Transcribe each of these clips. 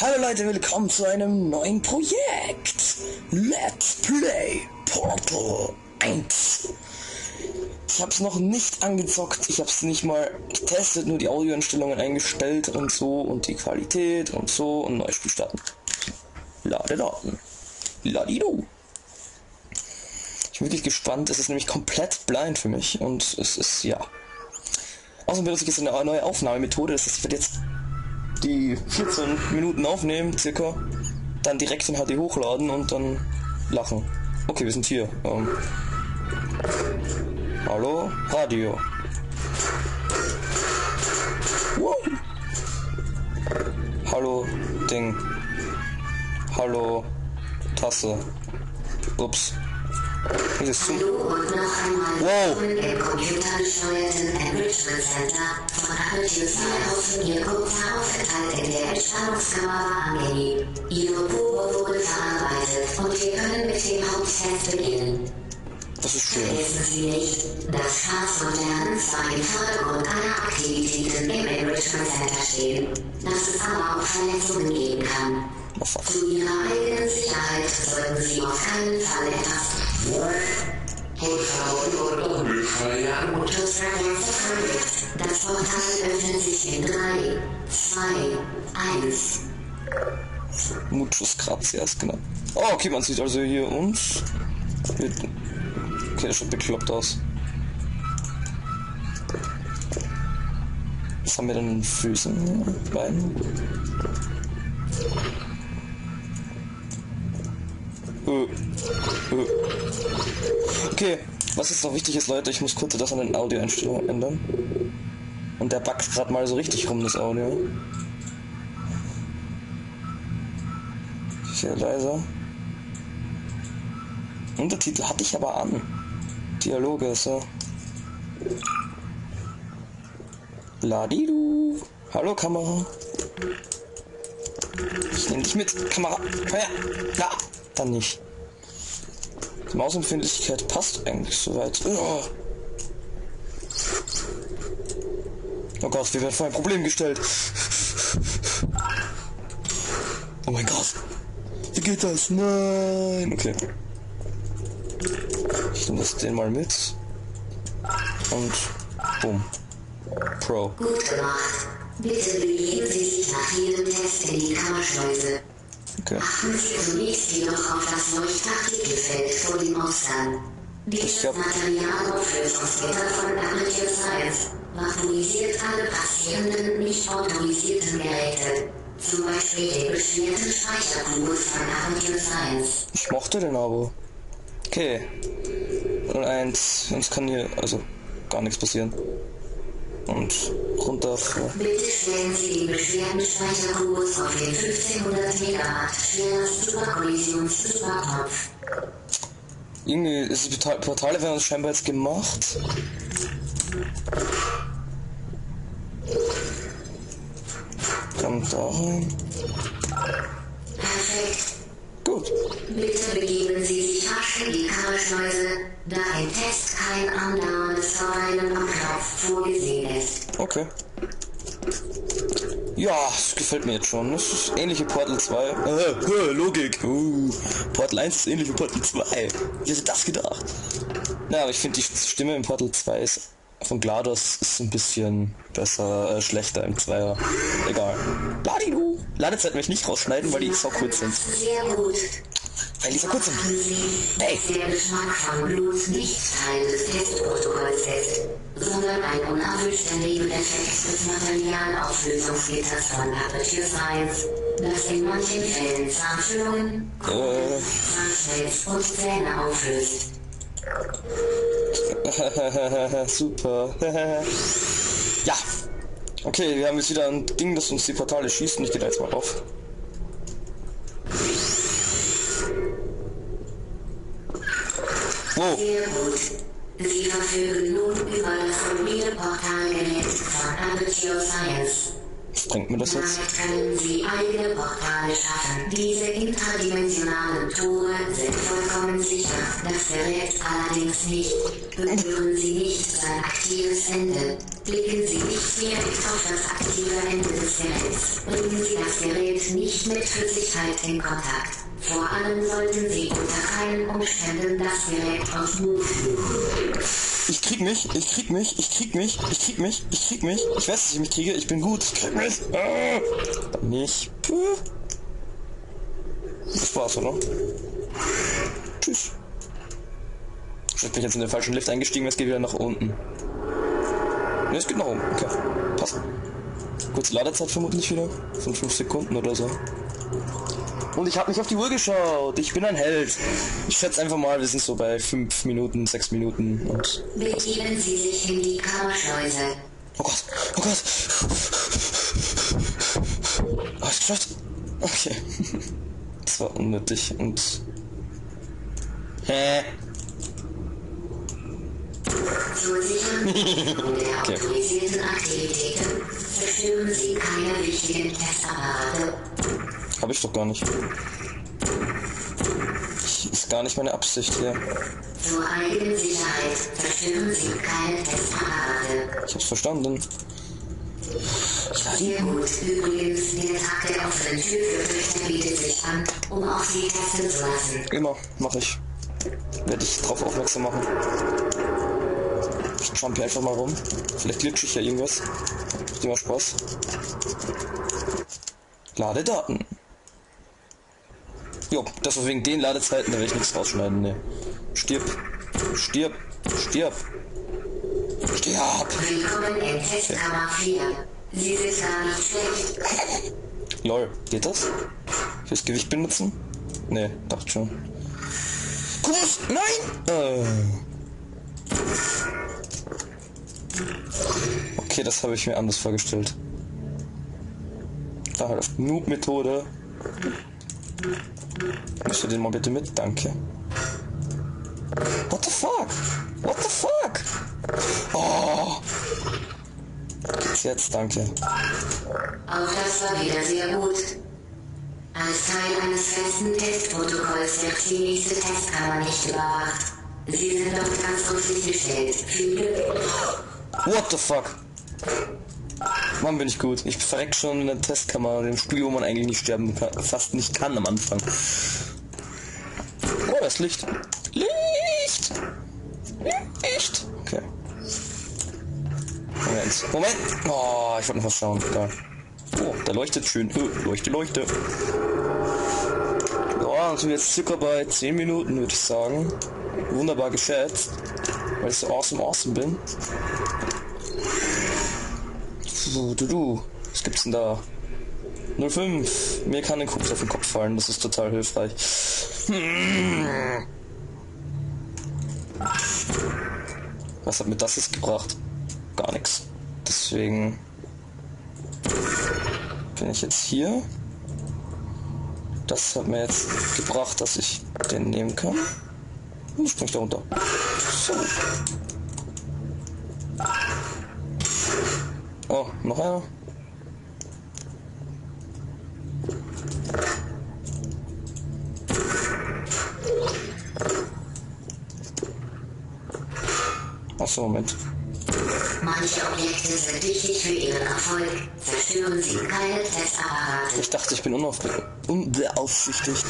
Hallo Leute, willkommen zu einem neuen Projekt. Let's Play Portal 1. Ich habe es noch nicht angezockt, ich habe es nicht mal getestet, nur die Audioeinstellungen eingestellt und so und die Qualität und so und neues Spiel starten. Lade Daten. Ladido. Ich bin wirklich gespannt, es ist nämlich komplett blind für mich und es ist, ja. Außerdem benutze ich jetzt eine neue Aufnahmemethode, das werde jetzt die 14 Minuten aufnehmen, circa, dann direkt in HD hochladen und dann lachen. Okay, wir sind hier. Ähm, hallo, Radio. Wow. Hallo, Ding. Hallo, Tasse. Ups. Dieses. Hallo und noch einmal Wow. im computergesteuerten Enrichment Center von Ihr Kommentar aufgeteilt in der Entspannungskamera angenehm. Ihre Probe wurde verarbeitet und wir können mit dem Haupttest beginnen. Das ist schön. Vergessen Sie nicht, dass Spaß und Lernen zwar im Vordergrund aller Aktivitäten im Enrichment Center stehen, dass es aber auch Verletzungen geben kann. Zu Ihrer eigenen Sicherheit sollten Sie auf keinen Fall etwas Das Portal öffnet sich in 3, 2, 1. Muchos Gracias, genau. Oh, okay, man sieht also hier uns. Okay, das schaut bekloppt aus. Was haben wir denn in den Füßen? Beinen? Okay, was jetzt noch wichtig ist, Leute, ich muss kurz das an den Audioeinstellungen ändern. Und der backt gerade mal so richtig rum, das Audio. Sehr leiser. Untertitel hatte ich aber an. Dialoge, so. Ladidu. Hallo Kamera. Ich nehme dich mit, Kamera. Komm her. Ja, dann nicht. Die Mausempfindlichkeit passt eigentlich soweit. Oh. oh Gott, wir werden vor ein Problem gestellt. Oh mein Gott. Wie geht das? Nein. Okay. Ich nehme das den mal mit. Und boom. Pro. Gut gemacht. Bitte begeben Sie sich nach jedem Test in die Kammerschleuse. Okay. Achten Sie zunächst jedoch auf das Leuchtpartikelfeld vor dem Ausgang. Dieses glaub- Materialauflösungsgitter von Aperture Science vaporisiert alle passierenden, nicht autorisierten Geräte. Zum Beispiel den beschwerten Speicherkubus von Aperture Science. Ich mochte den aber. Okay. Und eins. Uns kann hier also gar nichts passieren. Und runter. Bitte stellen Sie den beschwerten Speicherkubus auf den 1500 Megawatt Schwerlast Superkollisions Superkopf. Irgendwie ist die Portal- Portale werden uns scheinbar jetzt gemacht. Kommt da rein. Perfekt. Bitte begeben Sie sich rasch in die Kammerschleuse, da im Test kein andauerndes Verweilen am Knopf vorgesehen ist. Okay. Ja, es gefällt mir jetzt schon. Das ist ähnlich wie Portal 2. Äh, äh, Logik. Uh, Portal 1 ist ähnlich wie Portal 2. Wie hätte das gedacht? Na, aber ich finde die Stimme im Portal 2 ist von GLaDOS ist ein bisschen besser, äh, schlechter im 2er. Egal. Ladidu! Ladezeit möchte ich nicht rausschneiden, weil die so kurz sind. Sehr gut. Kurz sind. Beachten Sie, Hey. der Geschmack von Blut nicht Teil des Testprotokolls ist, sondern ein unerwünschter Nebeneffekt des Materialauflösungsgitters von Aperture Science, das in manchen Fällen Zahnfüllungen, Äh. Zahnschmelz und Zähne auflöst. Super. ja. Okay, wir haben jetzt wieder ein Ding, das uns die Portale schießt und ich gehe da jetzt mal auf. Wow. Sehr gut. Sie verfügen nun über das mobile Portalgerät von Aperture Science. Was bringt mir das jetzt? Damit können Sie eigene Portale schaffen. Diese interdimensionalen Tore sind vollkommen sicher. Das Gerät allerdings nicht. Berühren Sie nicht sein aktives Ende. Blicken Sie nicht direkt auf das aktive Ende des Geräts. Bringen Sie das Gerät nicht mit Flüssigkeit in Kontakt. Vor allem sollten Sie unter keinen Umständen das Gerät Move Ich krieg mich, ich krieg mich, ich krieg mich, ich krieg mich, ich krieg mich. Ich weiß, dass ich mich kriege, ich bin gut, ich krieg mich. Ah, nicht. Das war's, oder? Tschüss. Ich bin jetzt in den falschen Lift eingestiegen, es geht wieder nach unten. Ne, es geht nach oben. Okay, passt. Kurze Ladezeit vermutlich wieder. Von 5 Sekunden oder so. Und ich habe nicht auf die Uhr geschaut. Ich bin ein Held. Ich schätze einfach mal, wir sind so bei 5 Minuten, 6 Minuten und. Begeben Sie sich in die Kammerschleuse. Oh Gott, oh Gott. Hab ich geschafft? Okay. Das war unnötig und. Hä? Zur Sicherung der autorisierten Aktivitäten zerstören Sie keine wichtigen Testapparate. Hab ich doch gar nicht. Ich, ist gar nicht meine Absicht hier. Zur eigenen Sicherheit zerstören Sie keine Testapparate. Ich hab's verstanden. Sehr gut. Übrigens, der Tag der offenen Tür für Töchter bietet sich an, um auch Sie testen zu lassen. Immer, mach ich. Werde ich drauf aufmerksam machen. Ich jump hier einfach mal rum. Vielleicht glitsche ich ja irgendwas. Macht immer Spaß. Ladedaten. Jo, das war wegen den Ladezeiten, da will ich nichts rausschneiden, ne. Stirb. Stirb. Stirb. Stirb. Willkommen in Testkammer 4. Sie sind gar nicht schlecht. Lol, geht das? Fürs Gewicht benutzen? Ne, dachte schon. Kuss! Nein! Äh. Okay, das habe ich mir anders vorgestellt. Da halt Noob-Methode. Nimmst du den mal bitte mit? Danke. What the fuck? What the fuck? Oh. Geht's jetzt? Danke. Auch das war wieder sehr gut. Als Teil eines festen Testprotokolls wird die nächste Testkammer nicht überwacht. Sie sind auf sich gestellt. Viel Glück. What the fuck? Mann, bin ich gut. Ich verreck schon in der Testkammer, dem Spiel, wo man eigentlich nicht sterben kann, fast nicht kann am Anfang. Oh, das Licht. Licht! Licht! Okay. Moment. Moment! Oh, ich wollte noch was schauen. Da. Oh, da leuchtet schön. Oh, leuchte, leuchte. Ja, und sind wir jetzt circa bei 10 Minuten, würde ich sagen. Wunderbar geschätzt. Weil ich so awesome, awesome bin. Du, du. Was gibt's denn da? 05. Mir kann ein Kups auf den Kopf fallen. Das ist total hilfreich. Was hat mir das jetzt gebracht? Gar nichts. Deswegen bin ich jetzt hier. Das hat mir jetzt gebracht, dass ich den nehmen kann. Und spring ich da runter. So. Oh, noch einer. Achso, Moment. Manche Objekte sind wichtig für ihren Erfolg. Zerstören Sie keine Testapparate. Ich dachte, ich bin unbeaufsichtigt.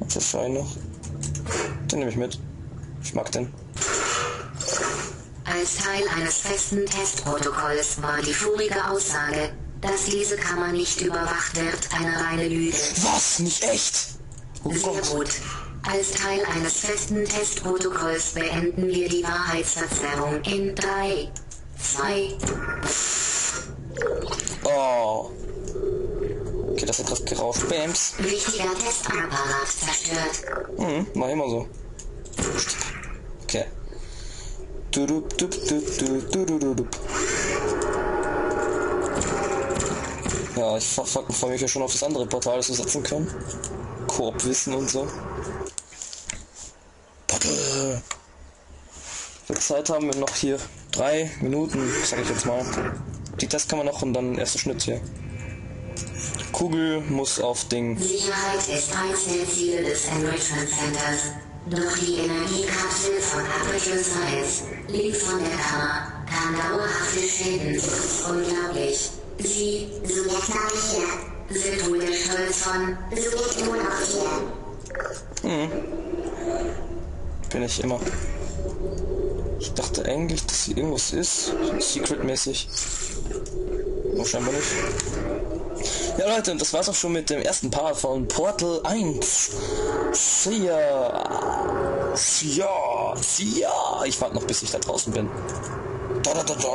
Was ist Schein noch? Den nehme ich mit. Ich mag den. Als Teil eines festen Testprotokolls war die vorige Aussage, dass diese Kammer nicht überwacht wird, eine reine Lüge. Was? Nicht echt? Oh Sehr gut. Als Teil eines festen Testprotokolls beenden wir die Wahrheitsverzerrung in 3, 2, Oh. Okay, das hat gerade gerauscht. Bams. wichtiger Testapparat zerstört. Mhm, mach immer so. Okay. Ja, ich freue mich ja schon auf das andere Portal, das wir setzen können. Koop-Wissen und so. Portal. Zeit haben wir noch hier? Drei Minuten, sag ich jetzt mal. die Tests kann man noch und dann erste Schnitt hier. Kugel muss auf Ding. Sicherheit ist eins der Ziele des Enrichment Centers. Doch die Energiekapsel von Aperture Science, links von der Kammer, kann dauerhafte Schäden. Unglaublich. Sie, Subjekt Nummer 4, sind wohl der Stolz von Subjekt Nummer 4. Bin ich immer. Ich dachte eigentlich, dass hier irgendwas ist. Secret-mäßig. Oh, scheinbar nicht. Ja Leute, das war's auch schon mit dem ersten Part von Portal 1. See ya. See ya. See ya. Ich warte noch, bis ich da draußen bin. Da, da, da, da.